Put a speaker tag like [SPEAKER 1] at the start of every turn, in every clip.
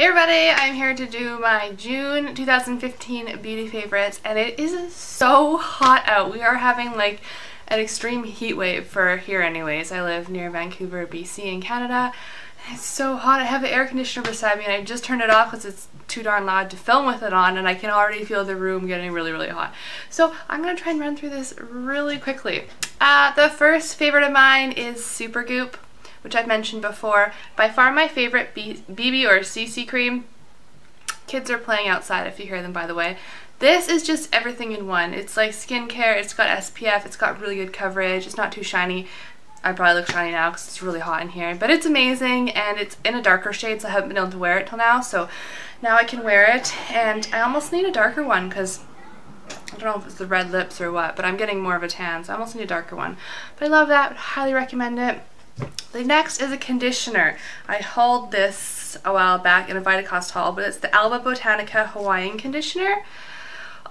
[SPEAKER 1] Hey everybody, I'm here to do my June 2015 beauty favorites and it is so hot out. We are having like an extreme heat wave for here anyways. I live near Vancouver, BC in Canada. It's so hot. I have the air conditioner beside me and I just turned it off because it's too darn loud to film with it on and I can already feel the room getting really, really hot. So I'm going to try and run through this really quickly. Uh, the first favorite of mine is Supergoop which I've mentioned before. By far my favorite BB or CC cream. Kids are playing outside if you hear them by the way. This is just everything in one. It's like skincare, it's got SPF, it's got really good coverage, it's not too shiny. I probably look shiny now because it's really hot in here, but it's amazing and it's in a darker shade so I haven't been able to wear it till now, so now I can wear it and I almost need a darker one because I don't know if it's the red lips or what, but I'm getting more of a tan, so I almost need a darker one. But I love that, highly recommend it. The next is a conditioner. I hauled this a while back in a Vitacost haul, but it's the Alba Botanica Hawaiian Conditioner.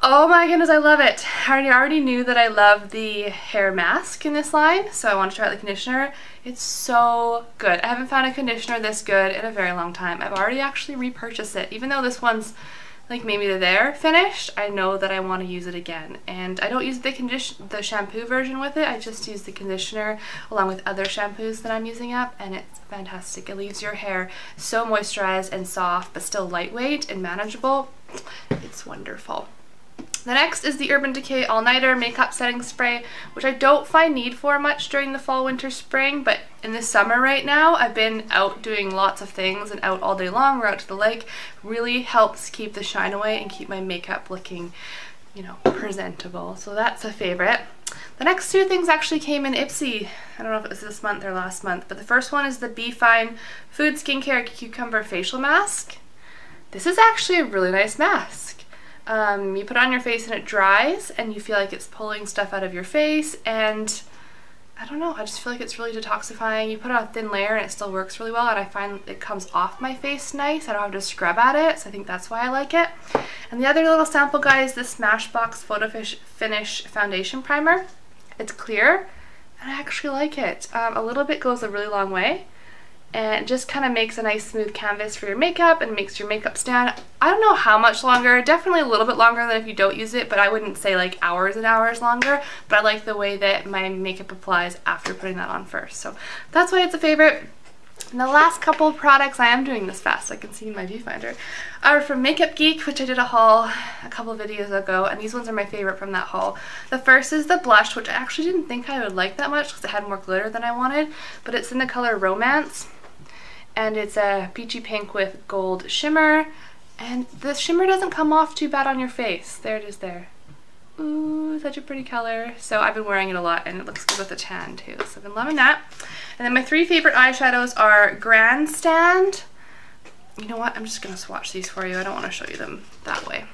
[SPEAKER 1] Oh my goodness, I love it. I already knew that I love the hair mask in this line, so I want to try out the conditioner. It's so good. I haven't found a conditioner this good in a very long time. I've already actually repurchased it, even though this one's like maybe they're finished, I know that I want to use it again. And I don't use the condition the shampoo version with it, I just use the conditioner along with other shampoos that I'm using up and it's fantastic. It leaves your hair so moisturized and soft but still lightweight and manageable. It's wonderful. The next is the Urban Decay All Nighter Makeup Setting Spray, which I don't find need for much during the fall, winter, spring, but in the summer right now, I've been out doing lots of things and out all day long. We're out to the lake. Really helps keep the shine away and keep my makeup looking, you know, presentable. So that's a favorite. The next two things actually came in Ipsy. I don't know if it was this month or last month, but the first one is the Be Fine Food Skincare Cucumber Facial Mask. This is actually a really nice mask. Um, you put on your face and it dries and you feel like it's pulling stuff out of your face and I don't know, I just feel like it's really detoxifying. You put on a thin layer and it still works really well and I find it comes off my face nice. I don't have to scrub at it, so I think that's why I like it. And the other little sample guy is this Smashbox Photo Finish Foundation Primer. It's clear and I actually like it. Um, a little bit goes a really long way and just kind of makes a nice smooth canvas for your makeup and makes your makeup stand. I don't know how much longer, definitely a little bit longer than if you don't use it, but I wouldn't say like hours and hours longer, but I like the way that my makeup applies after putting that on first. So that's why it's a favorite. And the last couple of products, I am doing this fast, I can see in my viewfinder, are from Makeup Geek, which I did a haul a couple videos ago, and these ones are my favorite from that haul. The first is the blush, which I actually didn't think I would like that much because it had more glitter than I wanted, but it's in the color Romance and it's a peachy pink with gold shimmer and the shimmer doesn't come off too bad on your face. There it is there. Ooh, such a pretty color. So I've been wearing it a lot and it looks good with a tan too. So I've been loving that. And then my three favorite eyeshadows are Grandstand. You know what? I'm just going to swatch these for you. I don't want to show you them that way.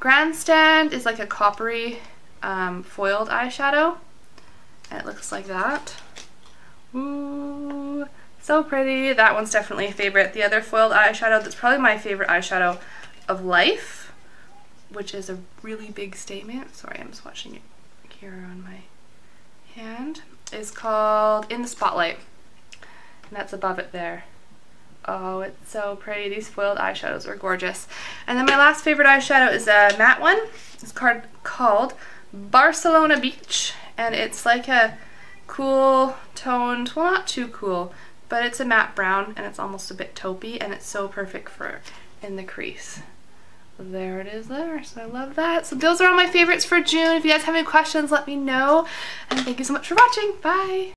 [SPEAKER 1] Grandstand is like a coppery um, foiled eyeshadow. And it looks like that. Ooh. So pretty. That one's definitely a favorite. The other foiled eyeshadow, that's probably my favorite eyeshadow of life, which is a really big statement. Sorry, I'm swatching it here on my hand, is called In the Spotlight. And that's above it there. Oh, it's so pretty. These foiled eyeshadows are gorgeous. And then my last favorite eyeshadow is a matte one. It's called, called Barcelona Beach. And it's like a cool toned, well not too cool, but it's a matte brown and it's almost a bit taupey and it's so perfect for in the crease. There it is there. So I love that. So those are all my favorites for June. If you guys have any questions, let me know. And thank you so much for watching. Bye.